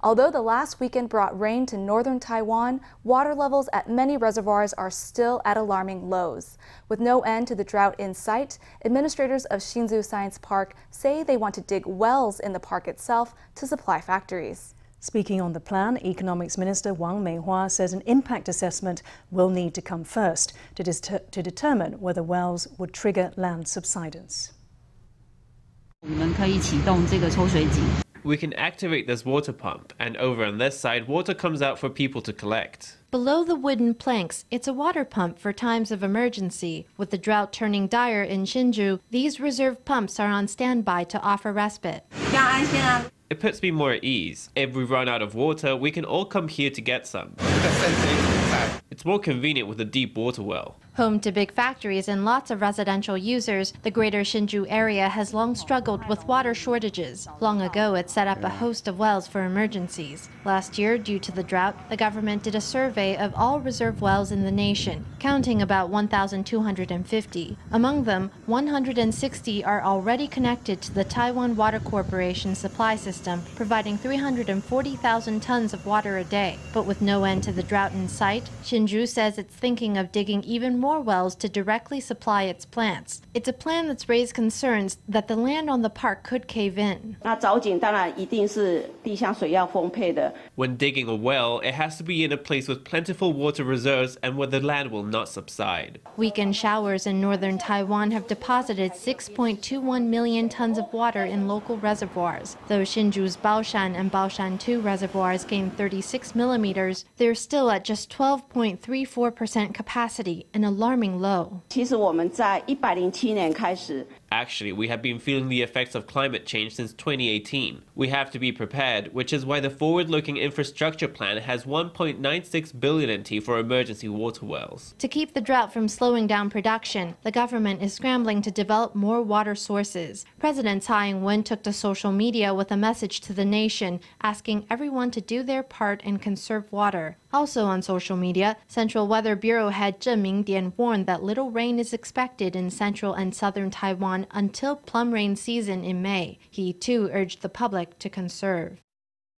Although the last weekend brought rain to northern Taiwan, water levels at many reservoirs are still at alarming lows. With no end to the drought in sight, administrators of Hsinchu Science Park say they want to dig wells in the park itself to supply factories. Speaking on the plan, Economics Minister Wang Meihua says an impact assessment will need to come first to, to determine whether wells would trigger land subsidence we can activate this water pump, and over on this side, water comes out for people to collect. Below the wooden planks, it's a water pump for times of emergency. With the drought turning dire in Hsinchu, these reserve pumps are on standby to offer respite. It puts me more at ease. If we run out of water, we can all come here to get some. It's more convenient with a deep water well. Home to big factories and lots of residential users, the greater Hsinchu area has long struggled with water shortages. Long ago, it set up a host of wells for emergencies. Last year, due to the drought, the government did a survey of all reserve wells in the nation, counting about 1,250. Among them, 160 are already connected to the Taiwan Water Corporation supply system, providing 340,000 tons of water a day. But with no end to the drought in sight, Hsinchu says it's thinking of digging even more more wells to directly supply its plants. It's a plan that's raised concerns that the land on the park could cave in. When digging a well, it has to be in a place with plentiful water reserves and where the land will not subside. Weekend showers in northern Taiwan have deposited 6.21 million tons of water in local reservoirs. Though Hsinchu's Baoshan and Baoshan 2 reservoirs gained 36 millimeters, they're still at just 12.34% capacity and a alarming low. Actually, we have been feeling the effects of climate change since 2018. We have to be prepared, which is why the forward-looking infrastructure plan has 1.96 billion NT for emergency water wells. To keep the drought from slowing down production, the government is scrambling to develop more water sources. President Tsai Ing-wen took to social media with a message to the nation, asking everyone to do their part and conserve water. Also on social media, Central Weather Bureau head Zheng Mingdian warned that little rain is expected in central and southern Taiwan until plum rain season in May. He too urged the public to conserve.